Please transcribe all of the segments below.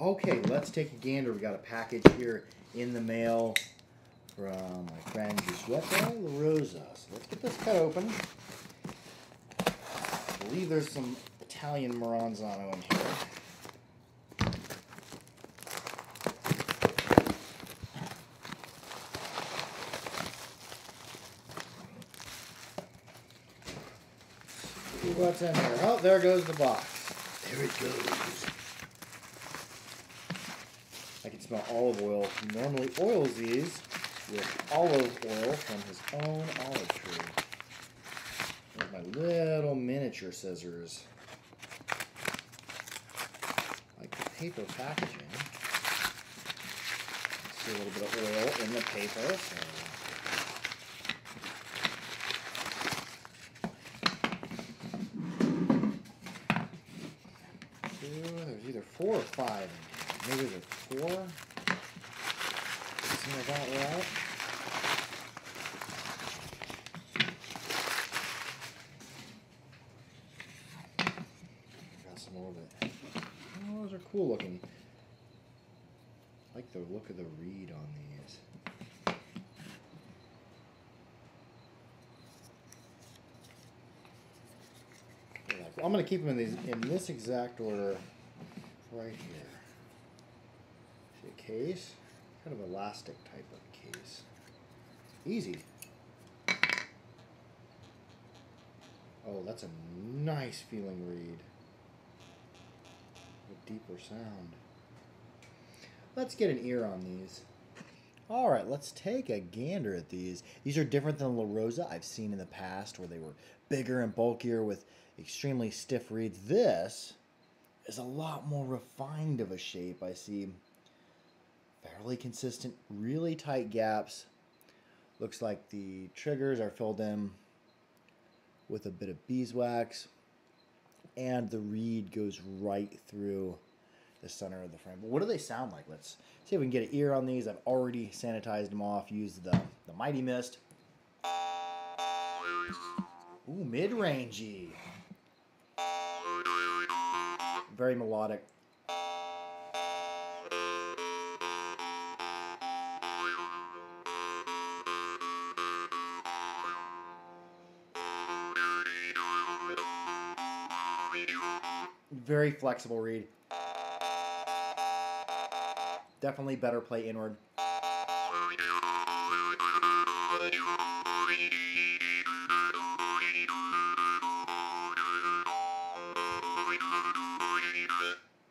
Okay, let's take a gander. We got a package here in the mail from my friend Giuseppe La Rosa. So let's get this cut open. I believe there's some Italian Marranzano in here. What's in here. Oh, there goes the box. There it goes. I can smell olive oil. He normally oils these with olive oil from his own olive tree. There's my little miniature scissors. Like the paper packaging. See a little bit of oil in the paper. So there's either four or five Maybe four. Seem about right. Got some more of it. Oh, those are cool looking. I like the look of the reed on these. I'm gonna keep them in these in this exact order, right here. See a case, kind of elastic type of case. Easy. Oh, that's a nice feeling reed. A deeper sound. Let's get an ear on these. All right, let's take a gander at these. These are different than La Rosa I've seen in the past where they were bigger and bulkier with extremely stiff reeds. This is a lot more refined of a shape. I see fairly consistent, really tight gaps. Looks like the triggers are filled in with a bit of beeswax and the reed goes right through the center of the frame. But what do they sound like? Let's see if we can get an ear on these. I've already sanitized them off, used the, the Mighty Mist. Ooh, mid-rangey. Very melodic. Very flexible reed. Definitely better play inward.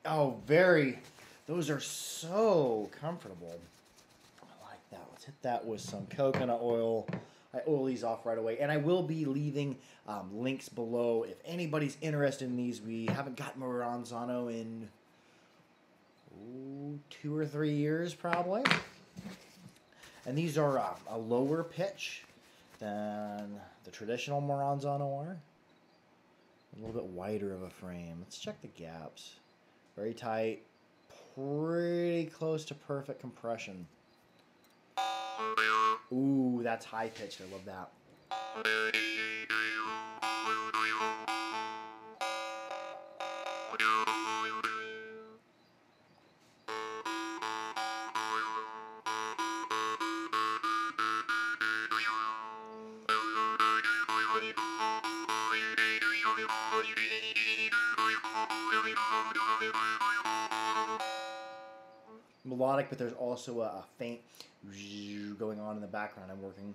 Oh, very. Those are so comfortable. I like that. Let's hit that with some coconut oil. I these off right away. And I will be leaving um, links below if anybody's interested in these. We haven't got Marranzano in ooh, two or three years, probably. And these are uh, a lower pitch than the traditional Marranzano are. A little bit wider of a frame. Let's check the gaps. Very tight, pretty close to perfect compression. Ooh, that's high pitched. I love that. Melodic, but there's also a, a faint going on in the background. I'm working.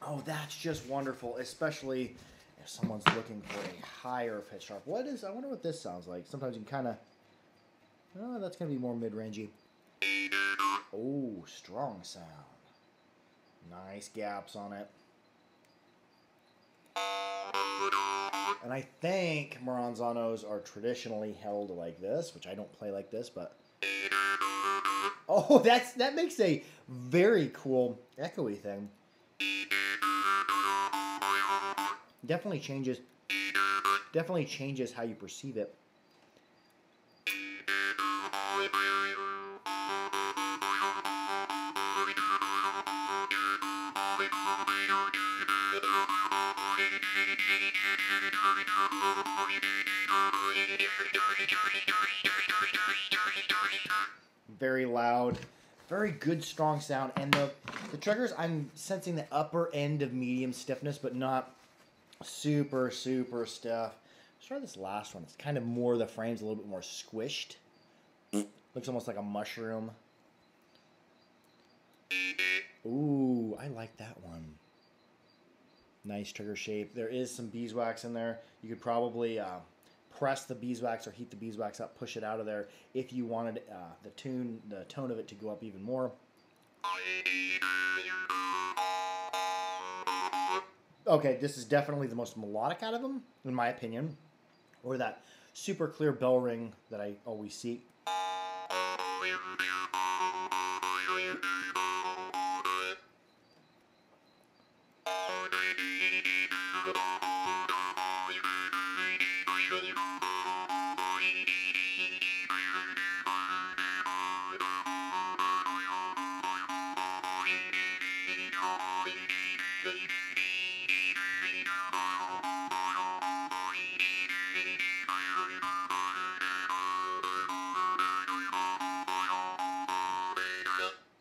Oh, that's just wonderful, especially if someone's looking for a higher pitch sharp. What is? I wonder what this sounds like. Sometimes you can kind of. Oh, that's gonna be more mid-rangey. Oh, strong sound. Nice gaps on it. And I think Marranzanos are traditionally held like this, which I don't play like this, but oh, that's that makes a very cool echoey thing. Definitely changes. Definitely changes how you perceive it. Very loud, very good strong sound, and the the triggers I'm sensing the upper end of medium stiffness, but not super super stiff. Try this last one. It's kind of more the frame's a little bit more squished. Looks almost like a mushroom. Ooh, I like that one. Nice trigger shape. There is some beeswax in there. You could probably uh, press the beeswax or heat the beeswax up, push it out of there if you wanted uh, the tune, the tone of it to go up even more. Okay, this is definitely the most melodic out of them, in my opinion, or that super clear bell ring that I always seek.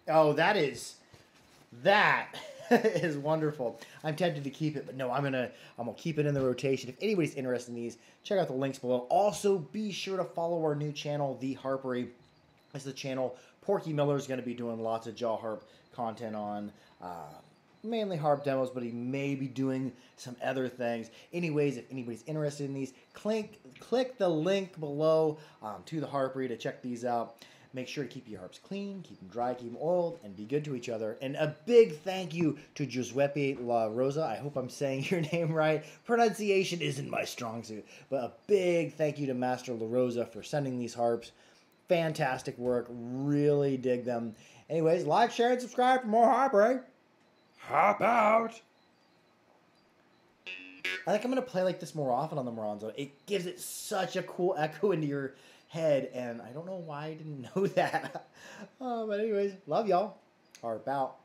Oh, that is that is wonderful. I'm tempted to keep it, but no, I'm gonna I'm gonna keep it in the rotation. If anybody's interested in these, check out the links below. Also, be sure to follow our new channel, The Harpery. It's the channel Porky Miller is going to be doing lots of jaw harp content on. Uh, mainly harp demos, but he may be doing some other things. Anyways, if anybody's interested in these, click click the link below um, to the Harpery to check these out. Make sure to keep your harps clean, keep them dry, keep them oiled, and be good to each other. And a big thank you to Giuseppe La Rosa. I hope I'm saying your name right. Pronunciation isn't my strong suit, but a big thank you to Master La Rosa for sending these harps. Fantastic work. Really dig them. Anyways, like, share, and subscribe for more Harpery. Hop out! I think I'm gonna play like this more often on the Moronzo. It gives it such a cool echo into your head, and I don't know why I didn't know that. uh, but anyways, love y'all. Harp out.